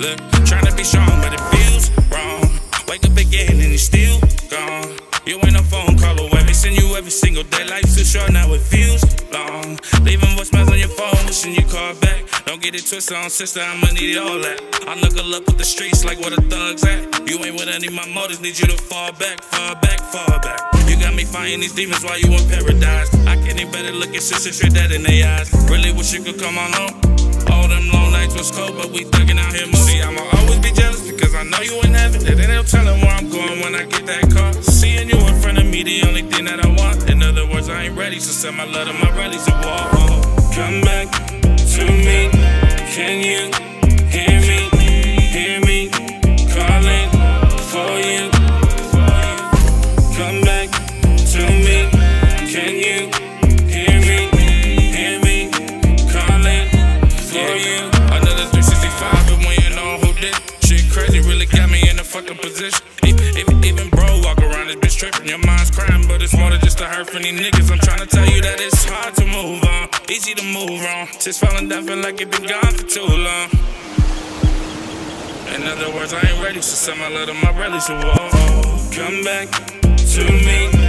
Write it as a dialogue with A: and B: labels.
A: Look, trying to be strong, but it feels wrong. Wake up again and it's still gone. You ain't a phone call away. missing you every single day. Life's too short, now it feels long. Leaving voicemails on your phone, wishing you call back. Don't get it twisted on sister, I'ma need all that. I knuckle up with the streets like where the thugs at. You ain't with any of my motives, need you to fall back, fall back, fall back. You got me fighting these demons while you in paradise. I can't even better look at sister straight dead in the eyes. Really wish you could come on home. All them long nights was cold, but we thuggin' out here no telling where I'm going when I get that car. Seeing you in front of me, the only thing that I want. In other words, I ain't ready, so send my love to my rallies and walk. Come back to me. Can you hear me? Hear me calling for you. Come back crazy, really got me in a fucking position. Even, even, bro walk around this bitch tripping. Your mind's crying, but it's more than just a hurt for these niggas. I'm trying to tell you that it's hard to move on, easy to move on. Just falling down, feel like it been gone for too long. In other words, I ain't ready, so send my love to my rallies so whoa. Come back to me